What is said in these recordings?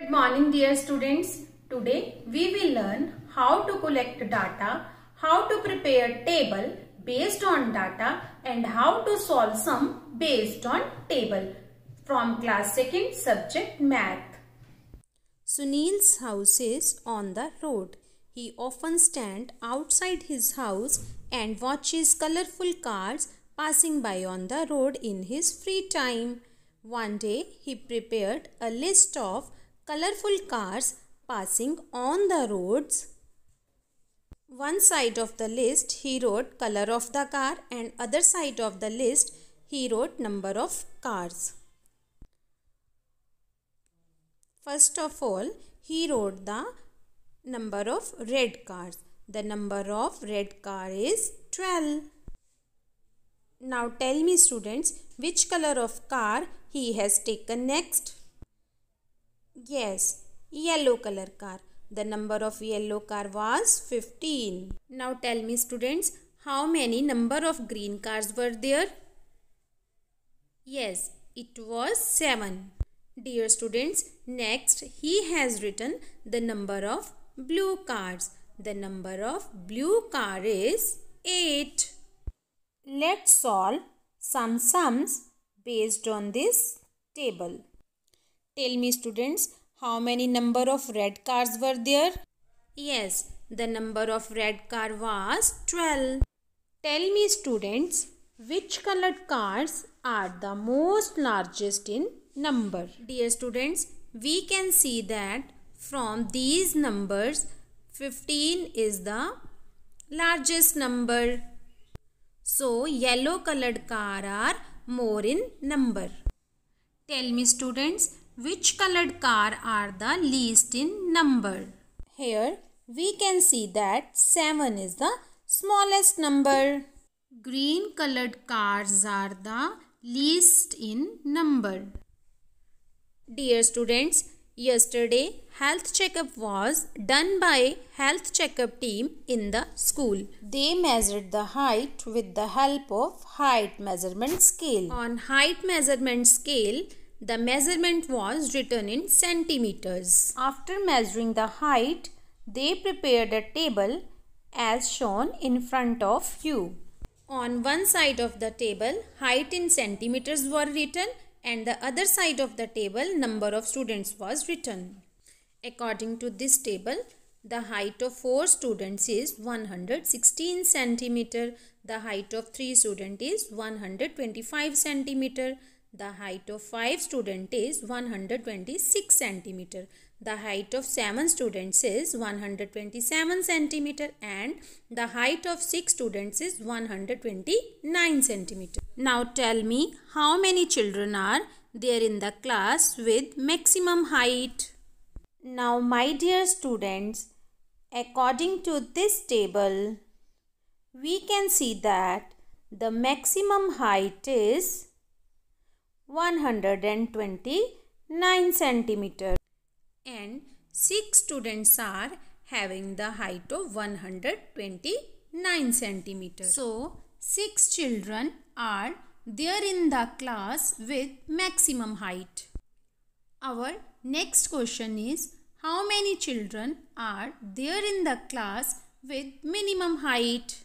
Good morning dear students. Today we will learn how to collect data, how to prepare table based on data and how to solve sum based on table from class 2nd subject math. Sunil's house is on the road. He often stands outside his house and watches colorful cars passing by on the road in his free time. One day he prepared a list of colorful cars passing on the roads. One side of the list he wrote color of the car and other side of the list he wrote number of cars. First of all he wrote the number of red cars. The number of red car is 12. Now tell me students which color of car he has taken next. Yes, yellow color car. The number of yellow car was 15. Now tell me students how many number of green cars were there? Yes, it was 7. Dear students, next he has written the number of blue cars. The number of blue car is 8. Let's solve some sums based on this table. Tell me students, how many number of red cars were there? Yes, the number of red car was 12. Tell me students, which colored cars are the most largest in number? Dear students, we can see that from these numbers, 15 is the largest number. So, yellow colored car are more in number. Tell me students, which colored car are the least in number? Here, we can see that 7 is the smallest number. Green colored cars are the least in number. Dear students, yesterday health checkup was done by health checkup team in the school. They measured the height with the help of height measurement scale. On height measurement scale, the measurement was written in centimeters. After measuring the height, they prepared a table as shown in front of you. On one side of the table, height in centimeters were written and the other side of the table, number of students was written. According to this table, the height of 4 students is 116 centimeter. The height of 3 students is 125 centimeter. The height of 5 student is 126 centimeter. The height of 7 students is 127 centimeter and the height of 6 students is 129 centimeter. Now tell me how many children are there in the class with maximum height. Now my dear students, according to this table, we can see that the maximum height is 129 centimeter and 6 students are having the height of 129 centimeter. So 6 children are there in the class with maximum height. Our next question is how many children are there in the class with minimum height?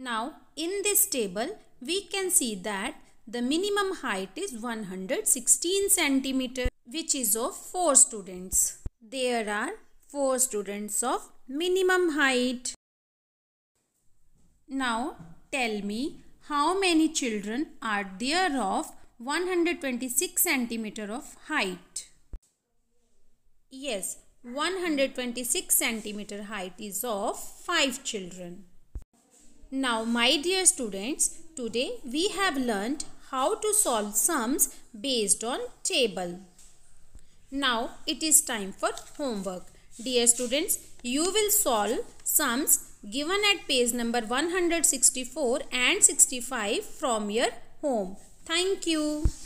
Now in this table we can see that the minimum height is 116 centimeter which is of 4 students. There are 4 students of minimum height. Now tell me how many children are there of 126 centimeter of height. Yes, 126 centimeter height is of 5 children. Now my dear students, today we have learned how to solve sums based on table. Now it is time for homework. Dear students, you will solve sums given at page number 164 and 65 from your home. Thank you.